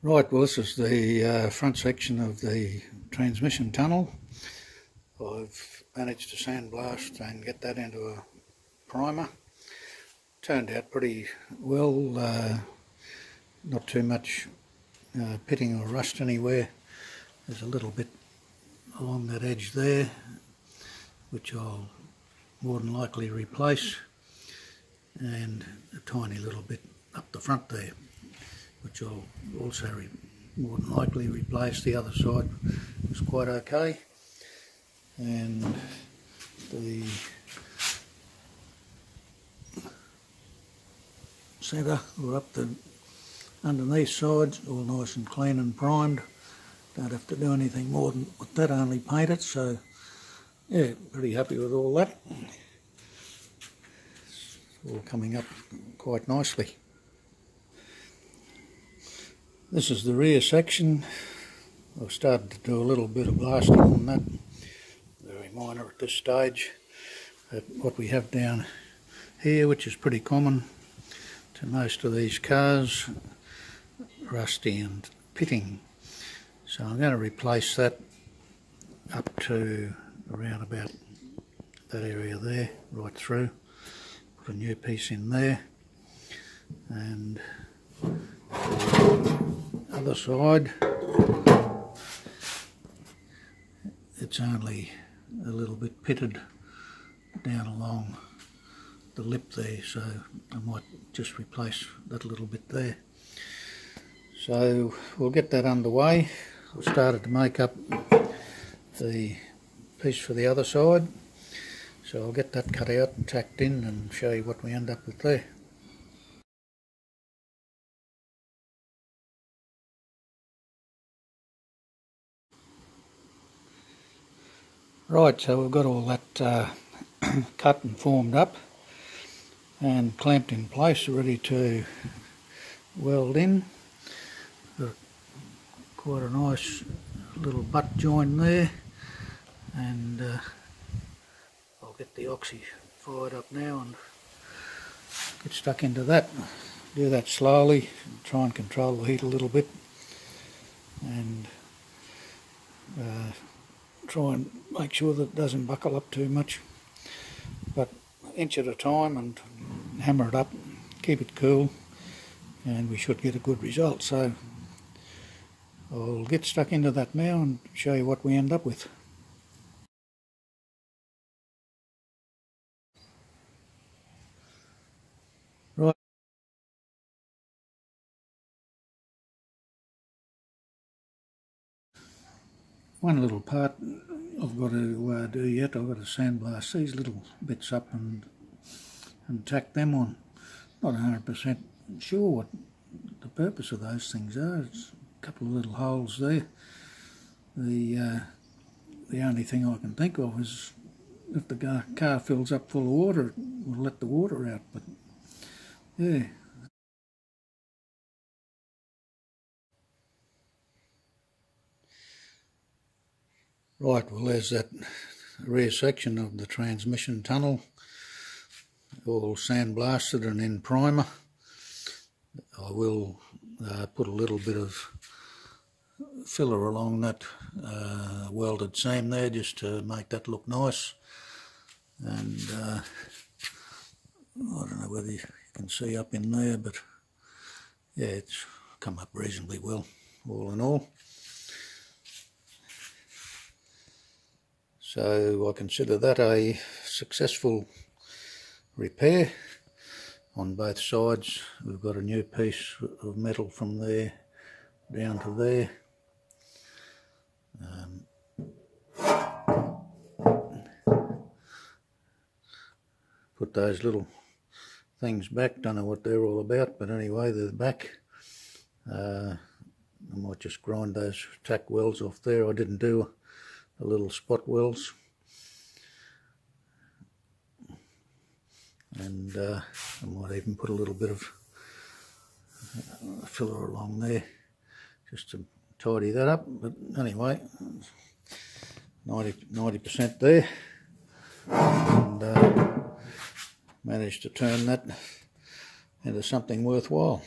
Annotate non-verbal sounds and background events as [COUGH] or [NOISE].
Right, well this is the uh, front section of the transmission tunnel. I've managed to sandblast and get that into a primer. Turned out pretty well, uh, not too much uh, pitting or rust anywhere. There's a little bit along that edge there which I'll more than likely replace and a tiny little bit up the front there which I'll also more than likely replace. The other side was quite okay. And the centre or up the underneath sides all nice and clean and primed. Don't have to do anything more than with that, only paint it. So yeah, pretty happy with all that. It's all coming up quite nicely. This is the rear section. I've started to do a little bit of blasting on that. Very minor at this stage. But what we have down here, which is pretty common to most of these cars, rusty and pitting. So I'm going to replace that up to around about that area there, right through. Put a new piece in there. And other side. It's only a little bit pitted down along the lip there so I might just replace that little bit there. So we'll get that underway. I've started to make up the piece for the other side. So I'll get that cut out and tacked in and show you what we end up with there Right, so we've got all that uh, [CLEARS THROAT] cut and formed up and clamped in place, ready to weld in. Got quite a nice little butt joint there and uh, I'll get the oxy fired up now and get stuck into that. Do that slowly, try and control the heat a little bit and uh, try and make sure that it doesn't buckle up too much. But inch at a time and hammer it up keep it cool and we should get a good result. So I'll get stuck into that now and show you what we end up with one little part I've got to uh, do yet. I've got to sandblast these little bits up and and tack them on. Not 100% sure what the purpose of those things are. It's a couple of little holes there. The uh, the only thing I can think of is if the car fills up full of water, it will let the water out. But yeah, Right, well there's that rear section of the transmission tunnel, all sandblasted and in primer. I will uh, put a little bit of filler along that uh, welded seam there just to make that look nice. And uh, I don't know whether you can see up in there, but yeah, it's come up reasonably well, all in all. So I consider that a successful repair on both sides. We've got a new piece of metal from there down to there. Um, put those little things back, don't know what they're all about, but anyway, they're back. Uh, I might just grind those tack welds off there. I didn't do the little spot welds. And uh, I might even put a little bit of uh, filler along there just to tidy that up. But anyway 90 percent there. And uh, managed to turn that into something worthwhile